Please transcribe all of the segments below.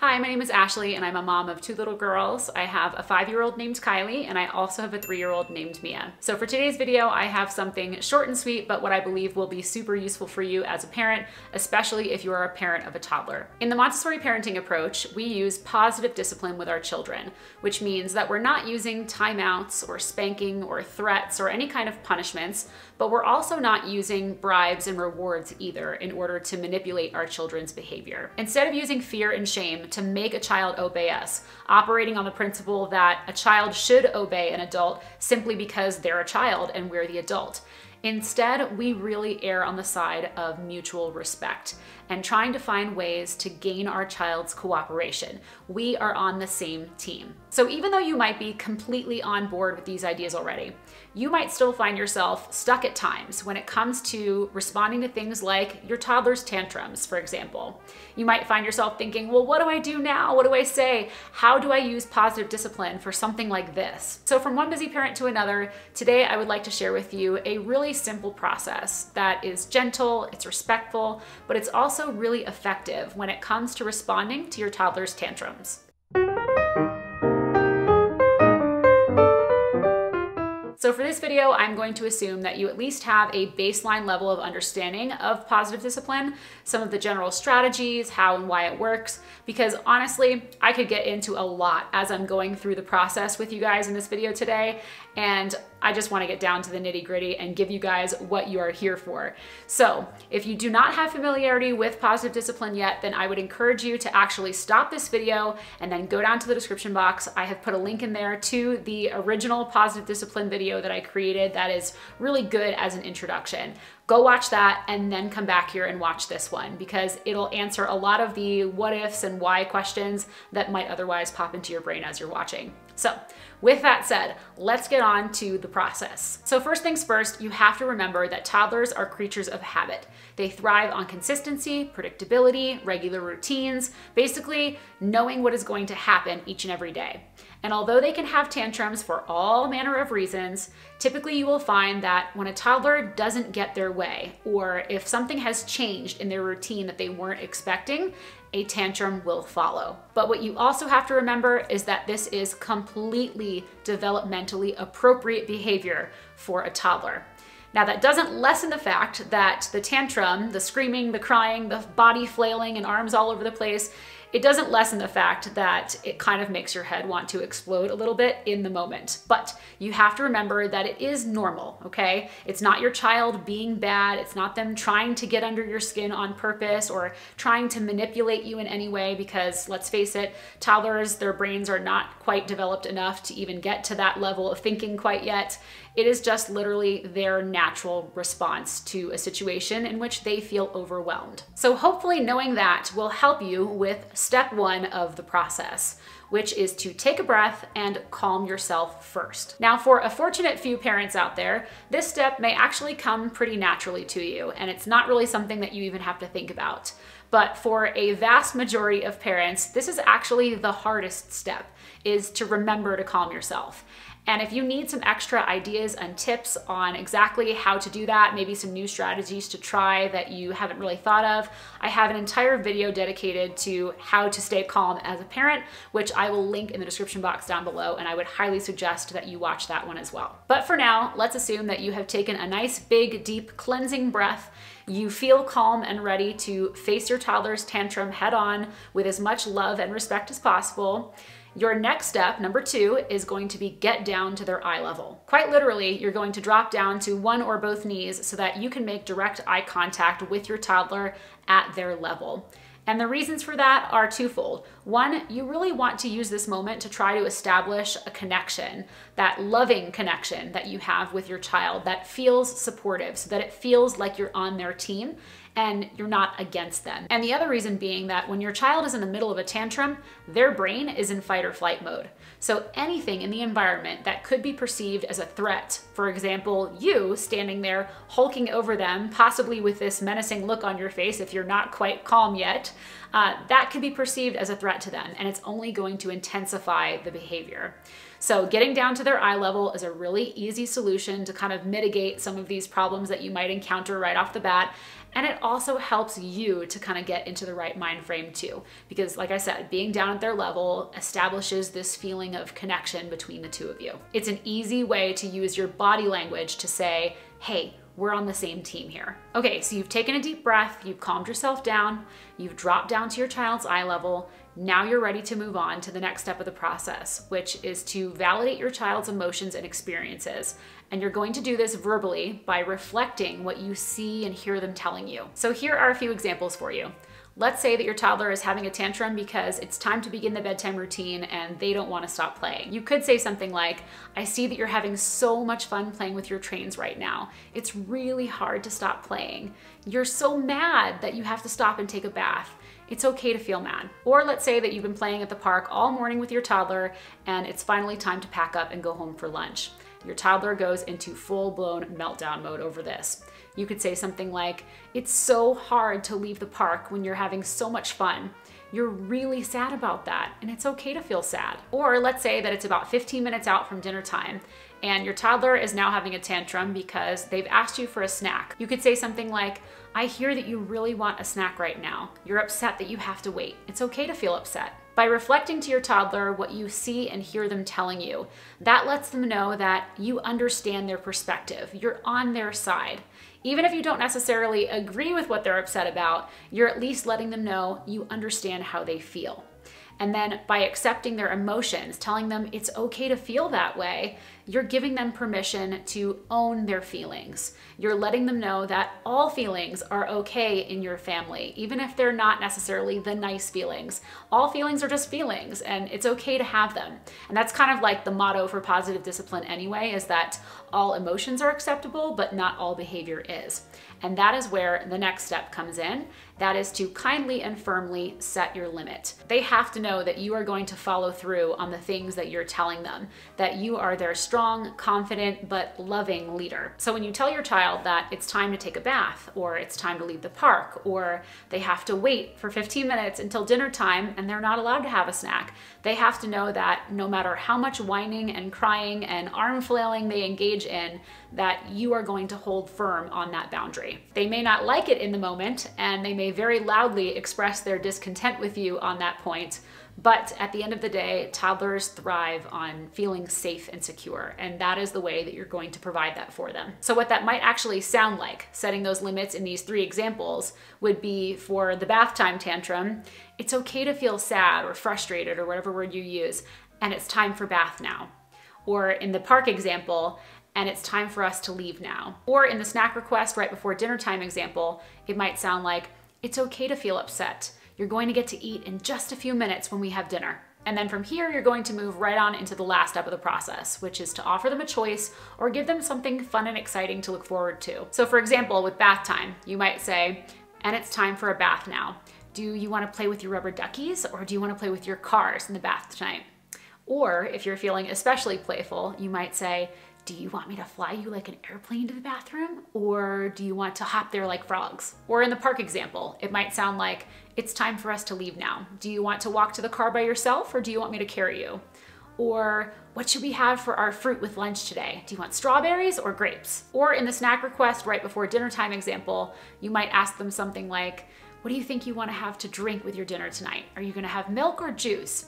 Hi, my name is Ashley and I'm a mom of two little girls. I have a five-year-old named Kylie and I also have a three-year-old named Mia. So for today's video, I have something short and sweet, but what I believe will be super useful for you as a parent, especially if you are a parent of a toddler. In the Montessori parenting approach, we use positive discipline with our children, which means that we're not using timeouts or spanking or threats or any kind of punishments, but we're also not using bribes and rewards either in order to manipulate our children's behavior. Instead of using fear and shame to make a child obey us, operating on the principle that a child should obey an adult simply because they're a child and we're the adult. Instead, we really err on the side of mutual respect and trying to find ways to gain our child's cooperation. We are on the same team. So even though you might be completely on board with these ideas already, you might still find yourself stuck at times when it comes to responding to things like your toddler's tantrums, for example. You might find yourself thinking, well, what do I do now? What do I say? How do I use positive discipline for something like this? So from one busy parent to another, today I would like to share with you a really simple process that is gentle, it's respectful, but it's also really effective when it comes to responding to your toddler's tantrums. So for this video, I'm going to assume that you at least have a baseline level of understanding of positive discipline, some of the general strategies, how and why it works, because honestly, I could get into a lot as I'm going through the process with you guys in this video today, and I just wanna get down to the nitty gritty and give you guys what you are here for. So if you do not have familiarity with positive discipline yet, then I would encourage you to actually stop this video and then go down to the description box. I have put a link in there to the original positive discipline video that I created that is really good as an introduction go watch that and then come back here and watch this one because it'll answer a lot of the what ifs and why questions that might otherwise pop into your brain as you're watching. So with that said, let's get on to the process. So first things first, you have to remember that toddlers are creatures of habit. They thrive on consistency, predictability, regular routines, basically knowing what is going to happen each and every day. And although they can have tantrums for all manner of reasons, typically you will find that when a toddler doesn't get their way, or if something has changed in their routine that they weren't expecting, a tantrum will follow. But what you also have to remember is that this is completely developmentally appropriate behavior for a toddler. Now, that doesn't lessen the fact that the tantrum, the screaming, the crying, the body flailing, and arms all over the place it doesn't lessen the fact that it kind of makes your head want to explode a little bit in the moment. But you have to remember that it is normal, okay? It's not your child being bad. It's not them trying to get under your skin on purpose or trying to manipulate you in any way because let's face it, toddlers, their brains are not quite developed enough to even get to that level of thinking quite yet. It is just literally their natural response to a situation in which they feel overwhelmed. So hopefully knowing that will help you with step one of the process, which is to take a breath and calm yourself first. Now, for a fortunate few parents out there, this step may actually come pretty naturally to you, and it's not really something that you even have to think about. But for a vast majority of parents, this is actually the hardest step, is to remember to calm yourself. And if you need some extra ideas and tips on exactly how to do that, maybe some new strategies to try that you haven't really thought of, I have an entire video dedicated to how to stay calm as a parent, which I will link in the description box down below, and I would highly suggest that you watch that one as well. But for now, let's assume that you have taken a nice, big, deep cleansing breath you feel calm and ready to face your toddler's tantrum head on with as much love and respect as possible. Your next step, number two, is going to be get down to their eye level. Quite literally, you're going to drop down to one or both knees so that you can make direct eye contact with your toddler at their level. And the reasons for that are twofold. One, you really want to use this moment to try to establish a connection, that loving connection that you have with your child that feels supportive, so that it feels like you're on their team and you're not against them. And the other reason being that when your child is in the middle of a tantrum, their brain is in fight or flight mode. So anything in the environment that could be perceived as a threat, for example, you standing there hulking over them, possibly with this menacing look on your face if you're not quite calm yet, uh, that could be perceived as a threat to them and it's only going to intensify the behavior. So getting down to their eye level is a really easy solution to kind of mitigate some of these problems that you might encounter right off the bat. And it also helps you to kind of get into the right mind frame too. Because, like I said, being down at their level establishes this feeling of connection between the two of you. It's an easy way to use your body language to say, hey, we're on the same team here. Okay, so you've taken a deep breath, you've calmed yourself down, you've dropped down to your child's eye level. Now you're ready to move on to the next step of the process, which is to validate your child's emotions and experiences. And you're going to do this verbally by reflecting what you see and hear them telling you. So here are a few examples for you. Let's say that your toddler is having a tantrum because it's time to begin the bedtime routine and they don't want to stop playing. You could say something like, I see that you're having so much fun playing with your trains right now. It's really hard to stop playing. You're so mad that you have to stop and take a bath. It's okay to feel mad. Or let's say that you've been playing at the park all morning with your toddler and it's finally time to pack up and go home for lunch. Your toddler goes into full blown meltdown mode over this. You could say something like, It's so hard to leave the park when you're having so much fun. You're really sad about that, and it's okay to feel sad. Or let's say that it's about 15 minutes out from dinner time, and your toddler is now having a tantrum because they've asked you for a snack. You could say something like, I hear that you really want a snack right now. You're upset that you have to wait. It's okay to feel upset. By reflecting to your toddler what you see and hear them telling you, that lets them know that you understand their perspective. You're on their side. Even if you don't necessarily agree with what they're upset about, you're at least letting them know you understand how they feel. And then by accepting their emotions, telling them it's okay to feel that way, you're giving them permission to own their feelings. You're letting them know that all feelings are okay in your family, even if they're not necessarily the nice feelings. All feelings are just feelings, and it's okay to have them. And that's kind of like the motto for positive discipline anyway, is that all emotions are acceptable, but not all behavior is. And that is where the next step comes in. That is to kindly and firmly set your limit. They have to know that you are going to follow through on the things that you're telling them, that you are their strong, confident, but loving leader. So when you tell your child that it's time to take a bath, or it's time to leave the park, or they have to wait for 15 minutes until dinner time and they're not allowed to have a snack, they have to know that no matter how much whining and crying and arm flailing they engage in, that you are going to hold firm on that boundary. They may not like it in the moment and they may very loudly express their discontent with you on that point, but at the end of the day, toddlers thrive on feeling safe and secure, and that is the way that you're going to provide that for them. So, what that might actually sound like, setting those limits in these three examples, would be for the bath time tantrum, it's okay to feel sad or frustrated or whatever word you use, and it's time for bath now. Or in the park example, and it's time for us to leave now. Or in the snack request right before dinner time example, it might sound like, it's okay to feel upset. You're going to get to eat in just a few minutes when we have dinner. And then from here, you're going to move right on into the last step of the process, which is to offer them a choice or give them something fun and exciting to look forward to. So, for example, with bath time, you might say, and it's time for a bath now. Do you want to play with your rubber duckies or do you want to play with your cars in the bath tonight? Or if you're feeling especially playful, you might say, do you want me to fly you like an airplane to the bathroom? Or do you want to hop there like frogs? Or in the park example, it might sound like, it's time for us to leave now. Do you want to walk to the car by yourself or do you want me to carry you? Or what should we have for our fruit with lunch today? Do you want strawberries or grapes? Or in the snack request right before dinner time example, you might ask them something like, what do you think you want to have to drink with your dinner tonight? Are you going to have milk or juice?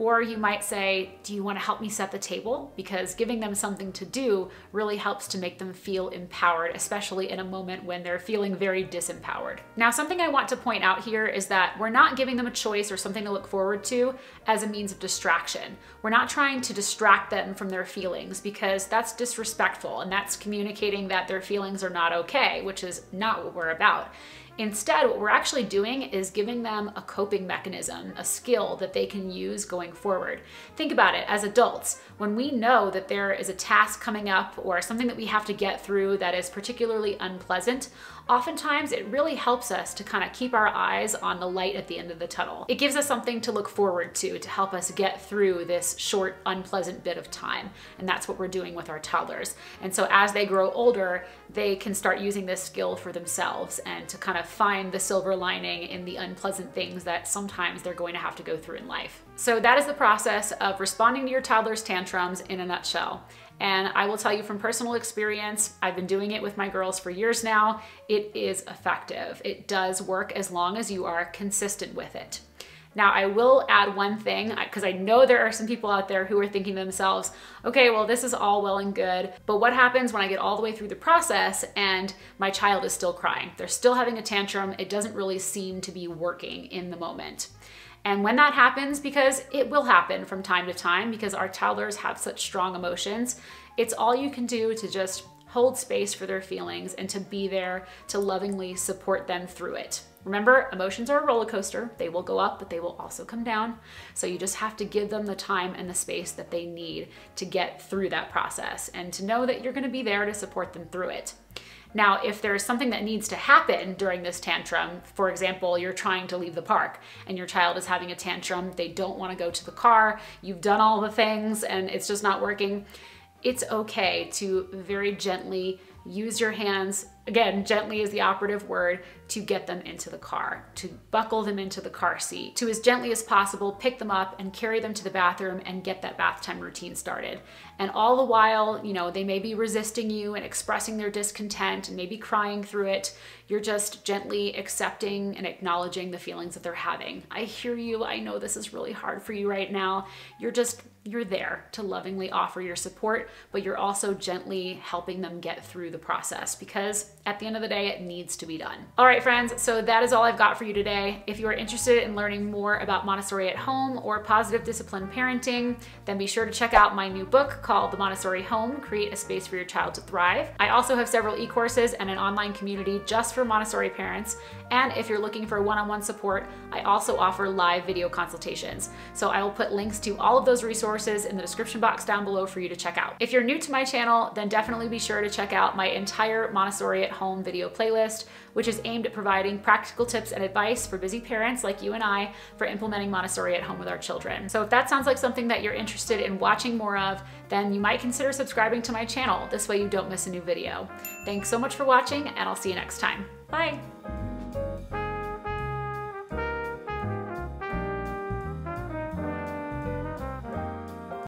Or you might say, Do you want to help me set the table? Because giving them something to do really helps to make them feel empowered, especially in a moment when they're feeling very disempowered. Now, something I want to point out here is that we're not giving them a choice or something to look forward to as a means of distraction. We're not trying to distract them from their feelings because that's disrespectful and that's communicating that their feelings are not okay, which is not what we're about. Instead, what we're actually doing is giving them a coping mechanism, a skill that they can use going forward. Think about it as adults. When we know that there is a task coming up or something that we have to get through that is particularly unpleasant, oftentimes it really helps us to kind of keep our eyes on the light at the end of the tunnel. It gives us something to look forward to to help us get through this short, unpleasant bit of time. And that's what we're doing with our toddlers. And so as they grow older, they can start using this skill for themselves and to kind of find the silver lining in the unpleasant things that sometimes they're going to have to go through in life. So that is the process of responding to your toddler's tantrums in a nutshell. And I will tell you from personal experience, I've been doing it with my girls for years now. It is effective. It does work as long as you are consistent with it. Now, I will add one thing because I know there are some people out there who are thinking to themselves, okay, well, this is all well and good, but what happens when I get all the way through the process and my child is still crying? They're still having a tantrum. It doesn't really seem to be working in the moment. And when that happens, because it will happen from time to time, because our toddlers have such strong emotions, it's all you can do to just hold space for their feelings and to be there to lovingly support them through it. Remember, emotions are a roller coaster. They will go up, but they will also come down. So you just have to give them the time and the space that they need to get through that process and to know that you're going to be there to support them through it. Now, if there's something that needs to happen during this tantrum, for example, you're trying to leave the park and your child is having a tantrum, they don't want to go to the car, you've done all the things and it's just not working, it's okay to very gently use your hands, again, gently is the operative word, to get them into the car, to buckle them into the car seat, to as gently as possible pick them up and carry them to the bathroom and get that bath time routine started. And all the while, you know, they may be resisting you and expressing their discontent and maybe crying through it. You're just gently accepting and acknowledging the feelings that they're having. I hear you. I know this is really hard for you right now. You're just you're there to lovingly offer your support, but you're also gently helping them get through the process because at the end of the day, it needs to be done. All right, friends, so that is all I've got for you today. If you are interested in learning more about Montessori at home or positive discipline parenting, then be sure to check out my new book called The Montessori Home Create a Space for Your Child to Thrive. I also have several e courses and an online community just for Montessori parents. And if you're looking for one on one support, I also offer live video consultations. So I will put links to all of those resources in the description box down below for you to check out. If you're new to my channel, then definitely be sure to check out my entire Montessori at home video playlist, which is aimed at providing practical tips and advice for busy parents like you and I for implementing Montessori at home with our children. So if that sounds like something that you're interested in watching more of, then you might consider subscribing to my channel. This way you don't miss a new video. Thanks so much for watching and I'll see you next time. Bye.